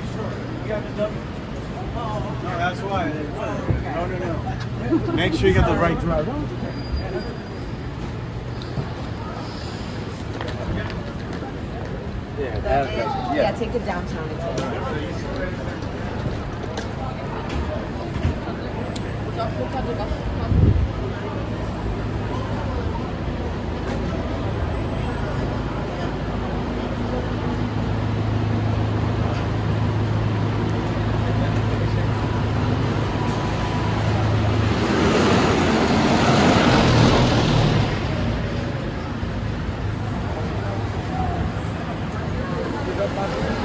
make sure. You got the W. No, that's why. No, no, no. Make sure you got the right driver. Yeah, yeah, take it downtown. It's No,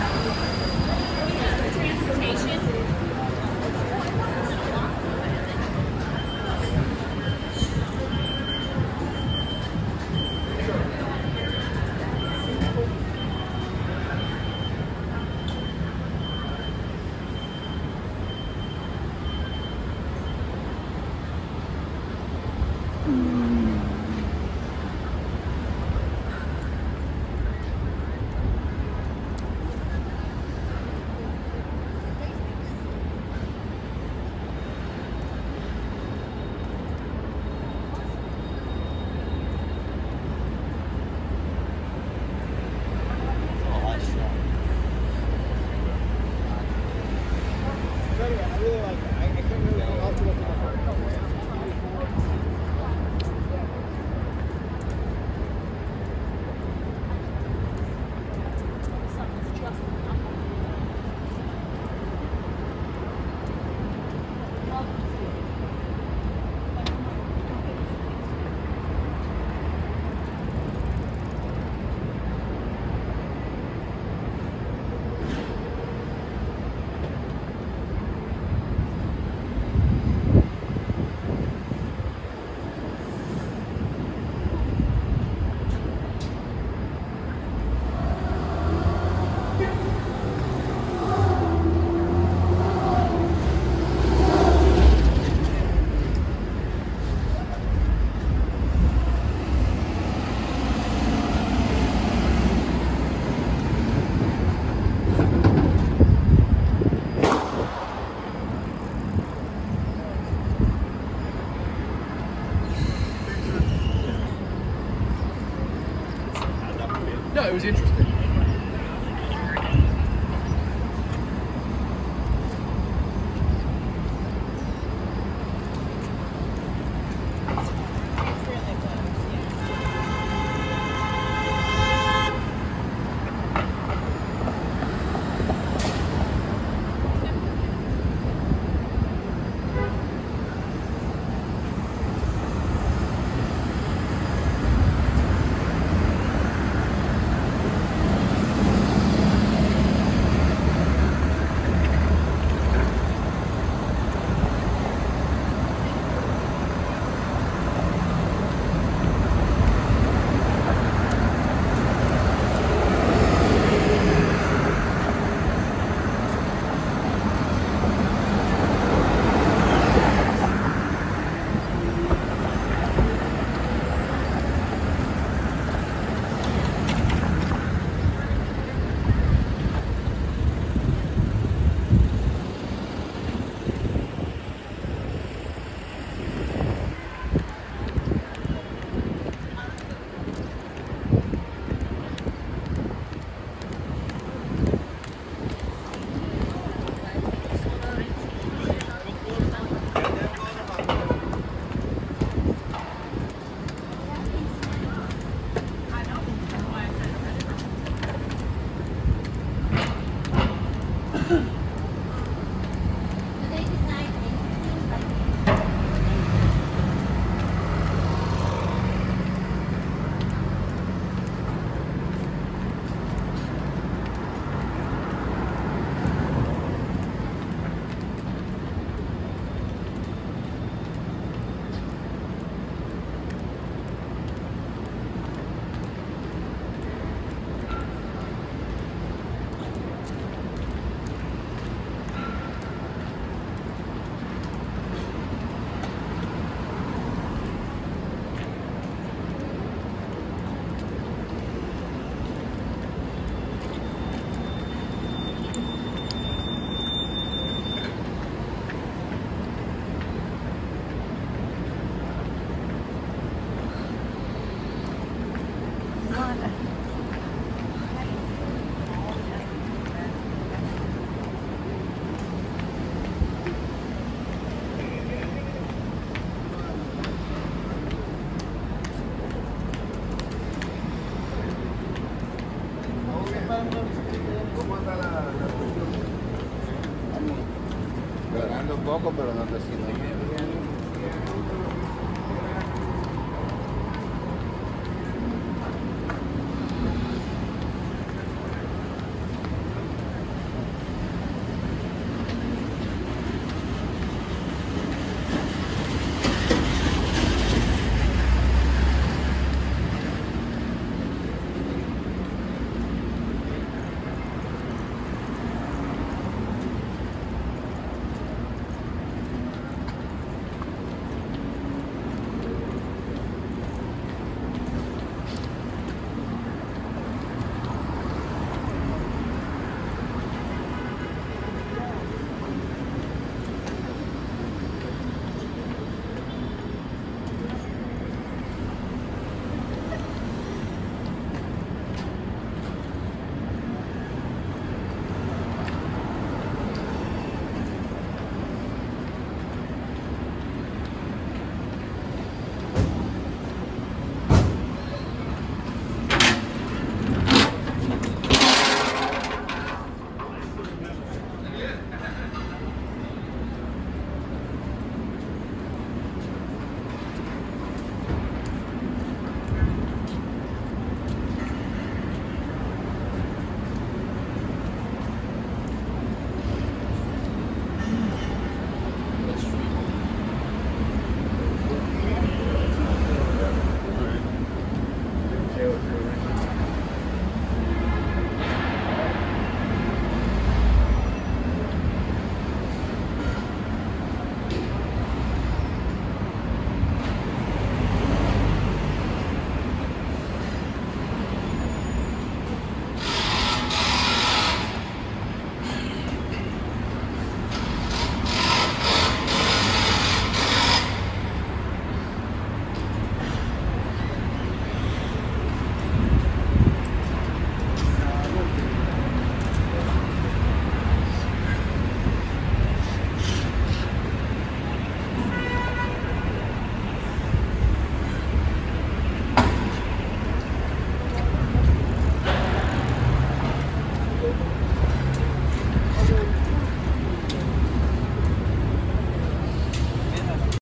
un poco, pero no está haciendo bien.